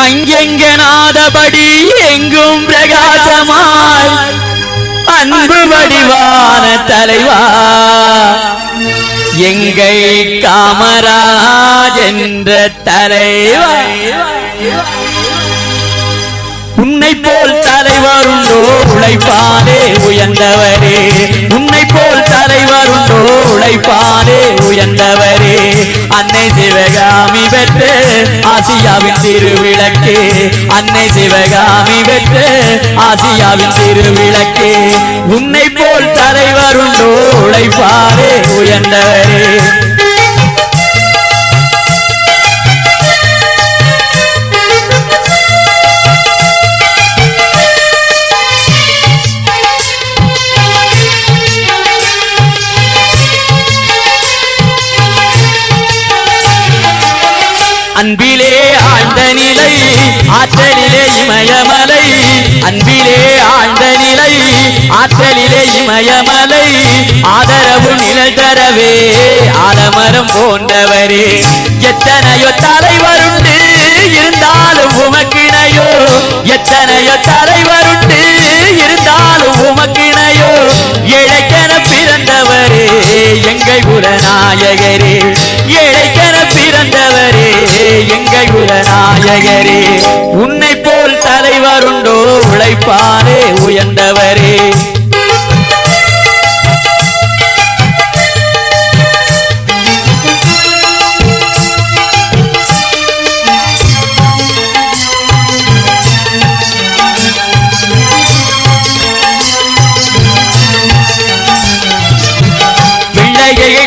அங்கெங்க நாதபடி எங்கும் பிரகாசமாய் அன்பு வடிவான தலைவா. எங்கை காமராஜ் என்ற தலைவா. உன்னை போல் தலைவருண்டோ உழைப்பாலே உயர்ந்தவரே. உன்னை போல் தலைவருண்டோ ஆசியாவின் திருவிளக்கே அன்னை சிவகாமி வெற்று ஆசியாவின் திருவிளக்கே உன்னை போல் தலைவர் உண்டோ உழைப்பாலே உயர்ந்தவரே. அன்பிலே ஆழ்ந்த நிலை ஆற்றலிலே இமயமலை. அன்பிலே ஆழ்ந்த நிலை ஆற்றலிலே இமயமலை. ஆதரவு நிழல் தரவே ஆலமரம் போன்றவரே. எத்தனையோ தலைவருண்டு இருந்தாலும் உமக்கிணையோ. எத்தனையோ தலைவருண்டு இருந்தாலும் உமக்கிணையோ. இழைக்கென பிறந்தவரே எங்கள் குலநாயகரே நாயகரே உன்னை போல் தலைவருண்டோ உழைப்பாரே உயர்ந்தவரே.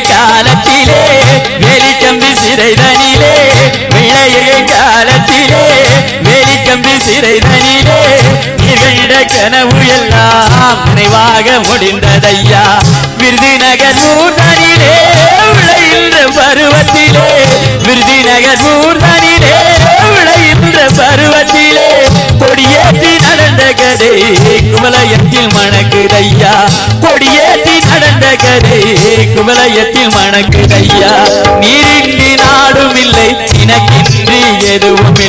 காலத்திலே வெளிக்கம்பி சிறைதனிலே கனவு எல்லாம் நினைவாக முடிந்ததையா? விருதுநகர் மூர்தனிலே விளைகின்ற பருவத்திலே. விருதுநகர் மூர்தனிலே விளைகின்ற பருவத்திலே. கொடியேற்றி நடந்த கதை குமலயத்தில் மணக்குதையா? கொடியேற்றி நடந்த கதை குமலயத்தில் மணக்குதையா? நீரின்றி நாடும் இல்லை இனக்கின்றி எதுவும் இல்லை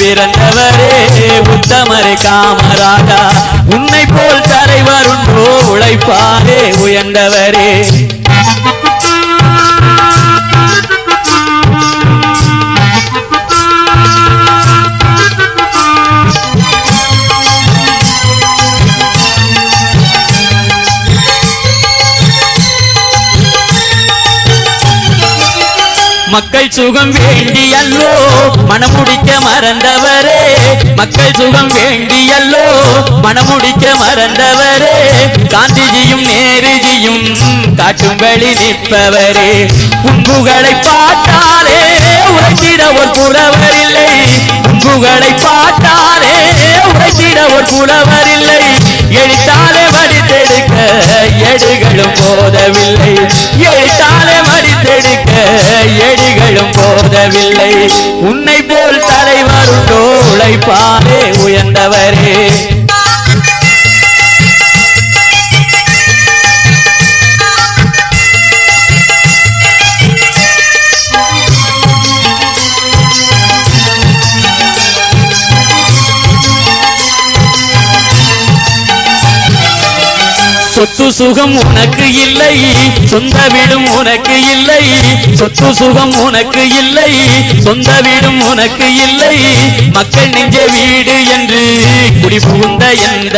பிறந்தவரே உத்தமரே காமராஜா. உன்னை போல் தலைவர் உண்டோ உழைப்பாரே உயர்ந்தவரே. மக்கள் சுகம் வேண்டியல்லோ மனமுடிக்க மறந்தவரே. மக்கள் சுகம் வேண்டியல்லோ மனமுடிக்க மறந்தவரே. காந்திஜியும் நேருஜியும் காட்டும் வழி நிற்பவரே. உன்புகளை பார்த்தாலே உரைத்திட ஒரு புலவர் இல்லை. உன்புகளை பார்த்தாலே உரைத்திட ஒரு புலவர் இல்லை. எழுத்தாலே வடித்தெடுக்க எடுகளும் போதவில்லை. எழுத்தாலே வடித்தெடுக்க போதவில்லை உன்னை போல் தலைவருண்டோ உழைப்பாரே உயர்ந்தவரே. சொத்து சுகம் உனக்கு இல்லை. சொந்த வீடும் உனக்கு இல்லை. சொத்து சுகம் உனக்கு இல்லை. சொந்த வீடும் உனக்கு இல்லை. மக்கள் நெஞ்ச வீடு என்று குடி புகுந்த என்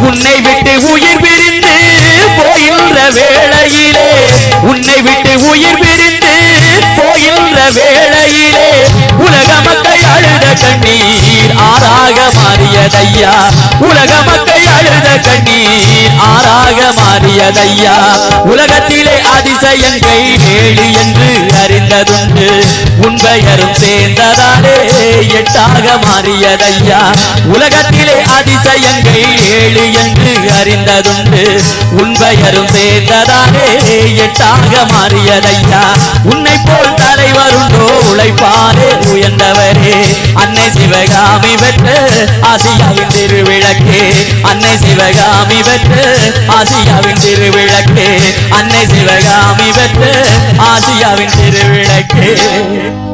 உன்னை விட்டு உயிர் பிரிந்து போகின்ற வேளையிலே உன்னை விட்டு உயிர் பிரிந்து போகின்ற வேளையிலே உலக மக்கள் அழுத கண்ணீர் ஆறாக மாறியதையா உலக மக்கள் அழுத கண்ணீர் ஆறாக மாறியதையா? உலகத்திலே அதிசயங்கள் ஏழு என்று அறிந்ததுண்டு. உன் பெயரும் சேர்ந்ததாலே எட்டாக மாறியதையா? உலகத்திலே அதிசயங்கள் ஏழு என்று அறிந்ததுண்டு. உன் பெயரும் சேர்ந்ததாலே எட்டாக மாறியதையா? உன்னை போல் தலைவருண்டோ உழைப்பாரே உயர்ந்தவரே. அன்னை சிவகாமி பெற்று ஆசியாவின் திருவிளக்கே அன்னை சிவகாமி பெற்று ஆசியாவின் திருவிளக்கே. அன்னை சிவகாமி பெற்று ஆசியாவின் திருவிளக்கே.